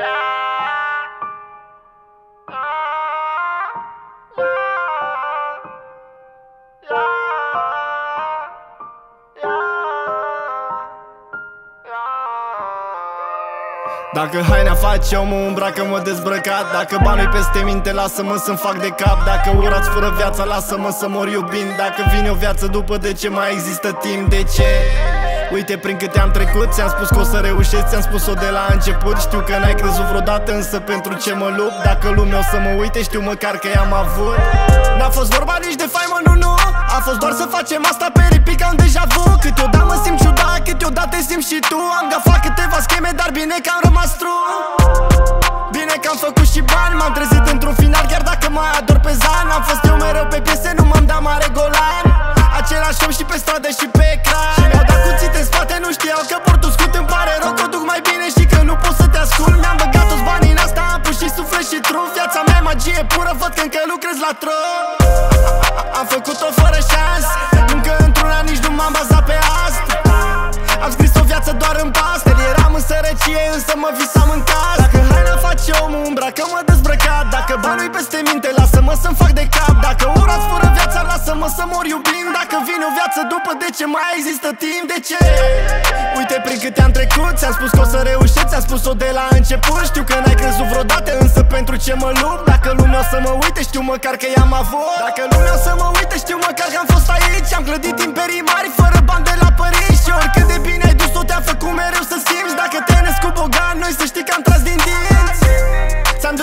Yeah. Dacă haina face omul îmbracă-mă dezbrăcat Dacă banul peste minte, lasă-mă să-mi fac de cap Dacă urați fără viața, lasă-mă să mor iubind Dacă vine o viață după, de ce mai există timp? De ce? Uite prin câte am trecut Ți-am spus că o să reușesc, ți-am spus-o de la început Știu că n-ai crezut vreodată, însă pentru ce mă lupt Dacă lumea o să mă uite, știu măcar că i-am avut N-a fost vorba nici de faimă, nu, nu A fost doar să facem asta pe repic, am deja vu Câteodată mă simt ciudat, câteodată te simți și tu Am gafat câteva scheme, dar bine că am rămas tru Bine că am făcut și bani, m-am trezit într-un final Chiar dacă mai ador pe zan. Am fost eu mereu pe piese, nu m-am dat mare golan. Același om și pe stradă și pe ecran. Și mi-au dat cuțite în spate, nu știau că portul scut Îmi pare rău că o duc mai bine și că nu pot să te ascult. Mi-am băgat toți banii în asta, am pus și suflet și trun Viața mea magie pură, văd că încă lucrez la tron Eram în sărăcie, însă mă visam în casă Dacă haina face omul, îmbracă-mă dezbrăcat. Dacă banul peste minte, lasă-mă să-mi fac de cap. Dacă urați fără viața, lasă-mă să mor iubind Dacă vine o viață după, de ce mai există timp? De ce? Uite prin câte am trecut, ți-am spus că o să reușești Ți-am spus-o de la început, știu că n-ai crezut vreodată Însă pentru ce mă lupt? Dacă lumea o să mă uite, știu măcar că i-am avut. Dacă lumea o să mă uite, știu măcar că am fost aici. Am clădit imperii mari fără bani de la părinți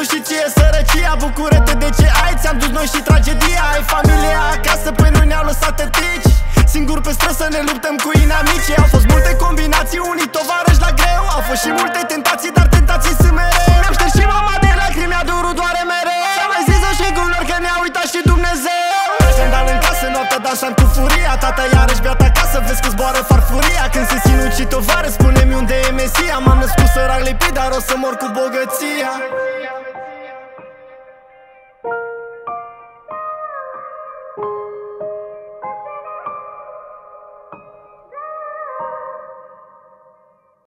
și ție sărăcia, bucură-te de ce ai Ți-am dus noi și tragedia, ai familia acasă Păi nu ne-au lăsat tătici Singur pe stră să ne luptăm cu inamici Au fost multe combinații, unii tovarăși la greu. Au fost și multe tentații, dar tentații sunt mereu. Mi-am șters și mama de lacrimi, a durut doare mereu. S-a mai zis-o și gulor că ne-a uitat și Dumnezeu. Așteptam în casă, noaptea dansam cu furia Tata iarăși beat acasă, vezi că zboară farfuria. Când se sinuci tovară, spune-mi unde e Mesia. M-am născut sărac lipit, dar o să mor cu bogăția